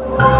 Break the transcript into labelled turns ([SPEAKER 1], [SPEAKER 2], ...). [SPEAKER 1] Oh